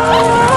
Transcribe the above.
Oh!